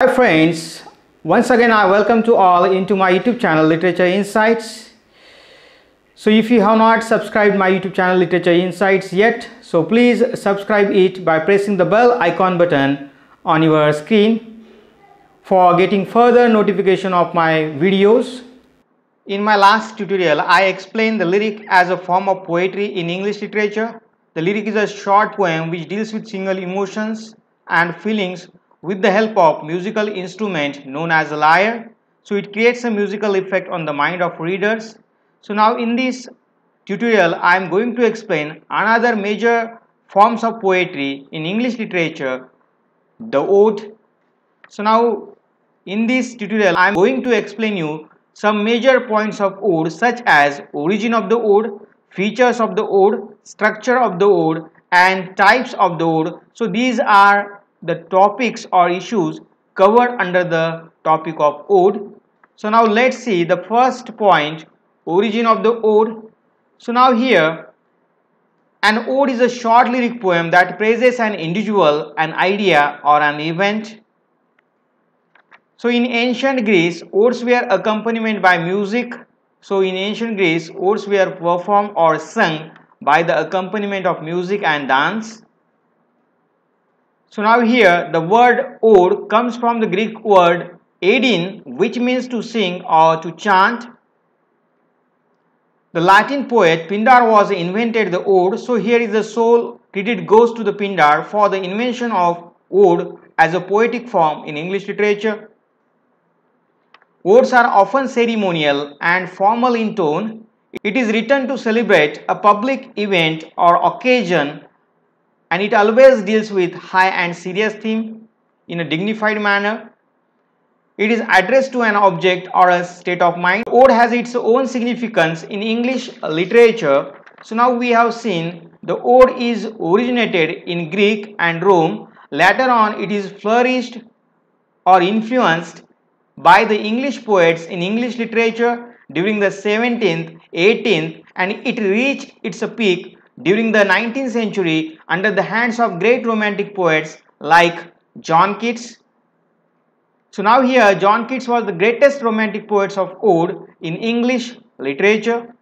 Hi friends, once again I welcome to all into my YouTube channel Literature Insights. So if you have not subscribed my YouTube channel Literature Insights yet, so please subscribe it by pressing the bell icon button on your screen for getting further notification of my videos. In my last tutorial, I explained the lyric as a form of poetry in English literature. The lyric is a short poem which deals with single emotions and feelings with the help of musical instrument known as a lyre. So it creates a musical effect on the mind of readers. So now in this tutorial I am going to explain another major forms of poetry in English literature, the ode. So now in this tutorial I am going to explain you some major points of ode such as origin of the ode, features of the ode, structure of the ode and types of the ode. So these are the topics or issues covered under the topic of ode. So now let's see the first point origin of the ode. So now here an ode is a short lyric poem that praises an individual, an idea or an event. So in ancient Greece odes were accompanied by music. So in ancient Greece odes were performed or sung by the accompaniment of music and dance. So now here the word ode comes from the Greek word "edin," which means to sing or to chant. The Latin poet Pindar was invented the ode. So here is the sole credit goes to the Pindar for the invention of ode as a poetic form in English literature. Odes are often ceremonial and formal in tone. It is written to celebrate a public event or occasion and it always deals with high and serious theme in a dignified manner. It is addressed to an object or a state of mind. Ode has its own significance in English literature. So now we have seen the ode is originated in Greek and Rome. Later on it is flourished or influenced by the English poets in English literature during the 17th, 18th and it reached its peak during the 19th century under the hands of great romantic poets like John Keats. So now here John Keats was the greatest romantic poets of ode in English literature.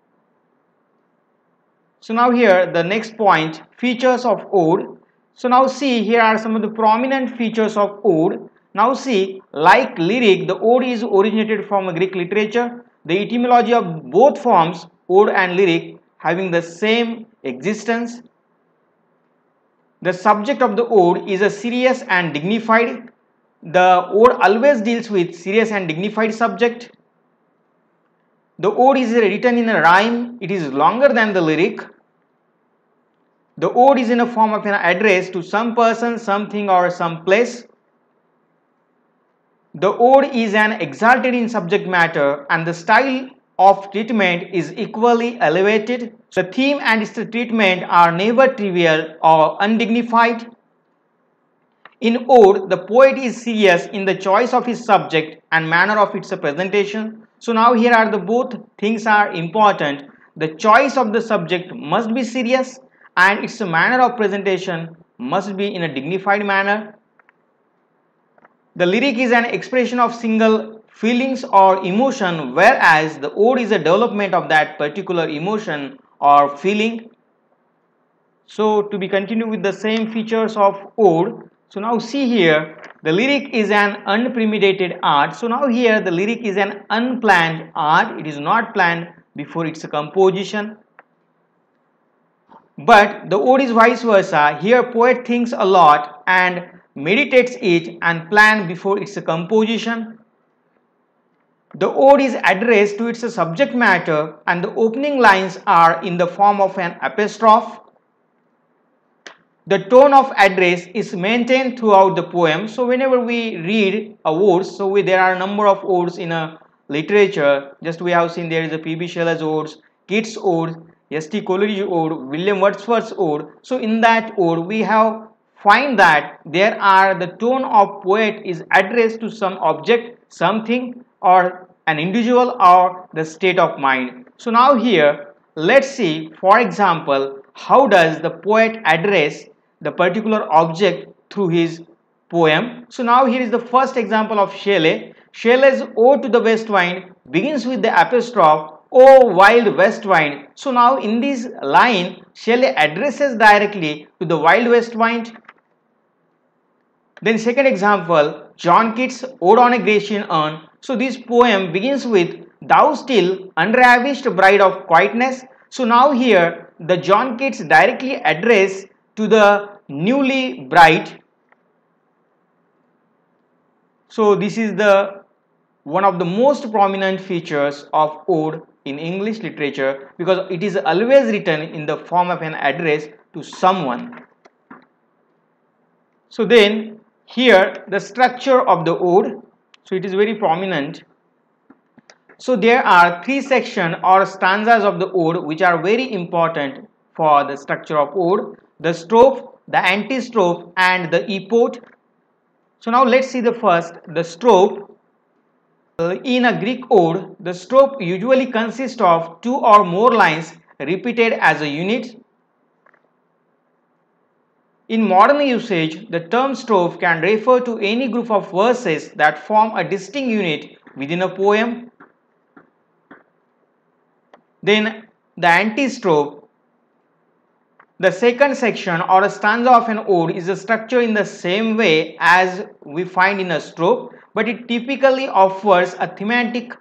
So now here the next point features of ode. So now see here are some of the prominent features of ode. Now see like lyric the ode is originated from Greek literature. The etymology of both forms ode and lyric having the same existence. The subject of the ode is a serious and dignified. The ode always deals with serious and dignified subject. The ode is written in a rhyme. It is longer than the lyric. The ode is in a form of an address to some person, something or some place. The ode is an exalted in subject matter and the style of treatment is equally elevated. The theme and its treatment are never trivial or undignified. In ode, the poet is serious in the choice of his subject and manner of its presentation. So now here are the both things are important. The choice of the subject must be serious and its manner of presentation must be in a dignified manner. The lyric is an expression of single feelings or emotion whereas the ode is a development of that particular emotion or feeling. So to be continued with the same features of ode. So now see here the lyric is an unpremeditated art. So now here the lyric is an unplanned art. It is not planned before its composition. But the ode is vice versa. Here poet thinks a lot and meditates it and plan before its composition. The ode is addressed to its subject matter and the opening lines are in the form of an apostrophe. The tone of address is maintained throughout the poem. So whenever we read a ode, so we, there are a number of odes in a literature. Just we have seen there is a P.B. Shelley's odes, Keats' ode, S.T. Coleridge ode, William Wordsworth's ode. So in that ode we have find that there are the tone of poet is addressed to some object, something or an individual or the state of mind. So now here let's see for example how does the poet address the particular object through his poem. So now here is the first example of Shelley. Shelley's Ode to the West Wind begins with the apostrophe O wild west wind. So now in this line Shelley addresses directly to the wild west wind. Then second example John Keats Ode on a Grecian Urn. So this poem begins with Thou still unravished bride of quietness. So now here the John Keats directly address to the newly bride. So this is the one of the most prominent features of ode in English literature because it is always written in the form of an address to someone. So then here the structure of the ode so it is very prominent so there are three section or stanzas of the ode which are very important for the structure of ode. The strophe, the antistrophe and the epode. So now let's see the first, the strophe. Uh, in a Greek ode, the strophe usually consists of two or more lines repeated as a unit. In modern usage, the term strophe can refer to any group of verses that form a distinct unit within a poem then the antistrophe, the second section or a stanza of an ode is a structure in the same way as we find in a strophe, but it typically offers a thematic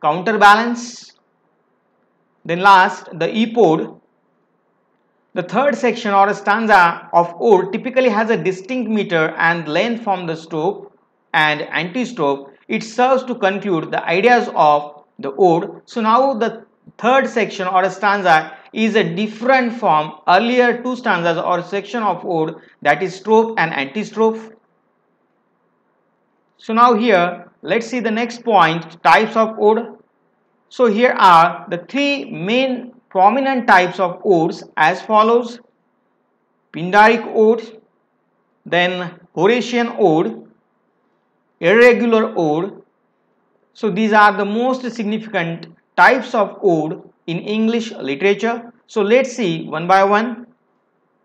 counterbalance. Then last, the epode. The third section or a stanza of ode typically has a distinct meter and length from the strophe and antistrophe. It serves to conclude the ideas of the ode. So now the third section or a stanza is a different from earlier two stanzas or section of ode that is strophe and antistrophe. So now here let's see the next point types of ode. So here are the three main prominent types of odes as follows Pindaric ode, then Horatian ode, irregular ode. So these are the most significant types of ode in English literature. So let's see one by one.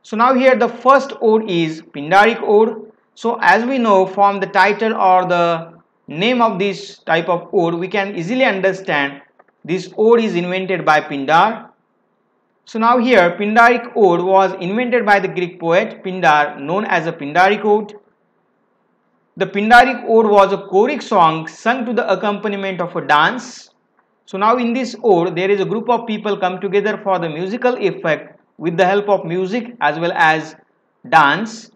So now here the first ode is Pindaric ode. So as we know from the title or the name of this type of ode we can easily understand this ode is invented by Pindar. So now here Pindaric ode was invented by the Greek poet Pindar known as a Pindaric ode. The Pindaric ode was a choric song sung to the accompaniment of a dance so now in this ode there is a group of people come together for the musical effect with the help of music as well as dance.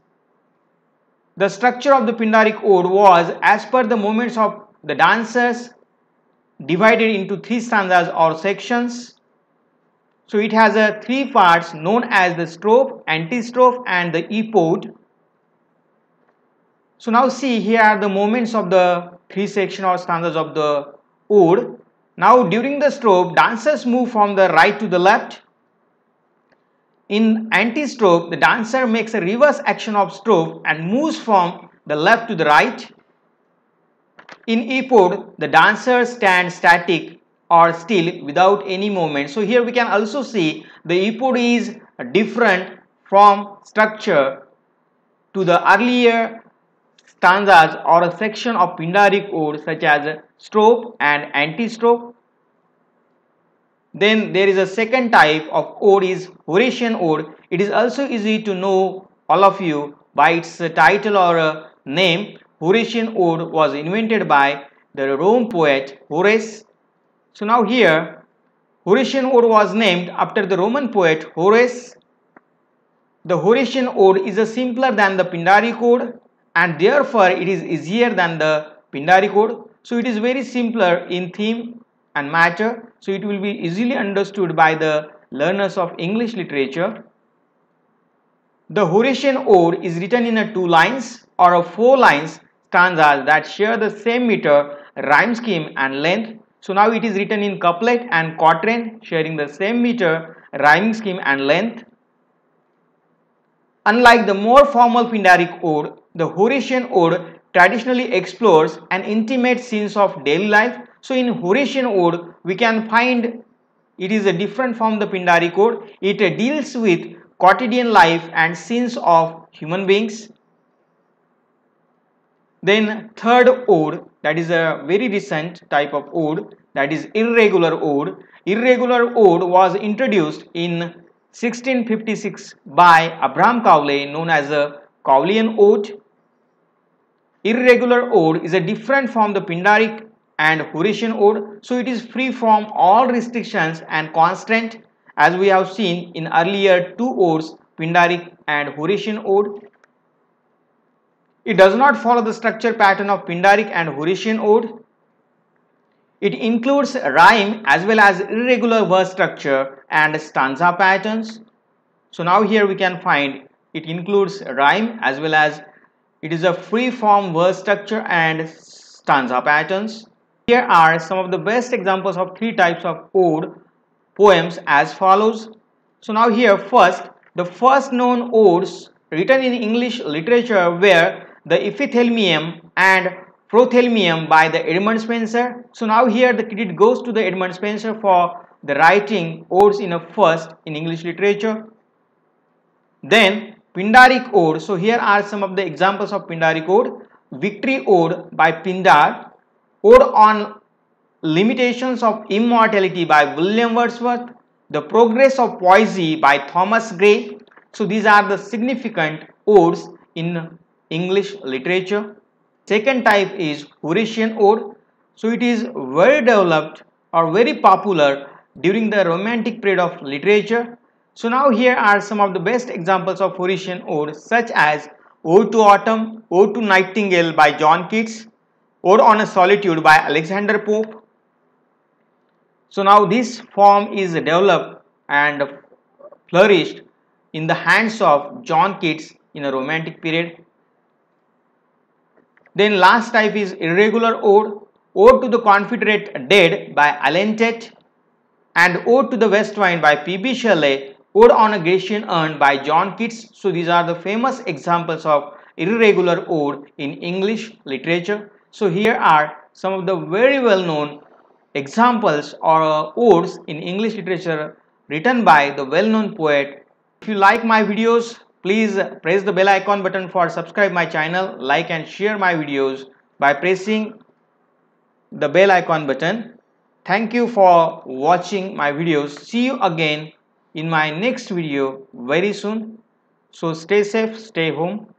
The structure of the Pindaric ode was as per the movements of the dancers divided into three stanzas or sections. So it has a three parts known as the strophe, antistrophe and the epode. So now see here are the movements of the three section or stanzas of the ode. Now during the strophe, dancers move from the right to the left. In anti-strophe, the dancer makes a reverse action of strophe and moves from the left to the right. In epode, the dancer stands static or still without any movement. So here we can also see the epode is different from structure to the earlier stanzas or a section of Pindaric ode such as strophe and antistrophe. Then there is a second type of ode is Horatian ode. It is also easy to know all of you by its title or name. Horatian ode was invented by the Rome poet Horace. So now here Horatian ode was named after the Roman poet Horace. The Horatian ode is a simpler than the Pindaric ode and therefore it is easier than the Pindaric ode. So it is very simpler in theme and matter. So it will be easily understood by the learners of English literature. The Horatian ode is written in a two lines or a four lines stanzas that share the same meter, rhyme scheme and length. So now it is written in couplet and quatrain sharing the same meter, rhyming scheme and length. Unlike the more formal Pindaric ode, the Horatian ode traditionally explores an intimate scenes of daily life. So in Horatian ode, we can find it is a different from the Pindaric ode. It deals with quotidian life and scenes of human beings. Then third ode that is a very recent type of ode that is irregular ode. Irregular ode was introduced in 1656 by Abraham Cowley known as a Cowleyan ode. Irregular ode is a different from the Pindaric and Horatian ode. So it is free from all restrictions and constraint as we have seen in earlier two odes Pindaric and Horatian ode. It does not follow the structure pattern of Pindaric and Horatian ode. It includes rhyme as well as irregular verse structure and stanza patterns. So now here we can find it includes rhyme as well as it is a free form verse structure and stanza patterns. Here are some of the best examples of three types of ode poems as follows. So now here first the first known odes written in English literature were the epithalamium and prothalamium by the Edmund Spenser. So now here the credit goes to the Edmund Spenser for the writing odes in a first in English literature. Then Pindaric ode. So here are some of the examples of Pindaric ode. Victory ode by Pindar. Ode on intimations of immortality by William Wordsworth. The Progress of Poesy by Thomas Gray. So these are the significant odes in English literature. Second type is Horatian ode. So it is very developed or very popular during the romantic period of literature. So now here are some of the best examples of Horatian ode such as Ode to Autumn, Ode to Nightingale by John Keats, Ode on a Solitude by Alexander Pope. So now this form is developed and flourished in the hands of John Keats in a romantic period. Then last type is irregular ode, Ode to the Confederate Dead by Allen Tate and Ode to the West Wind by P.B. Shelley, Ode on a Grecian Urn by John Keats. So these are the famous examples of irregular ode in English literature. So here are some of the very well known examples or uh, odes in English literature written by the well known poet. If you like my videos, Please press the bell icon button for subscribe my channel, like and share my videos by pressing the bell icon button. Thank you for watching my videos. See you again in my next video very soon. So stay safe, stay home.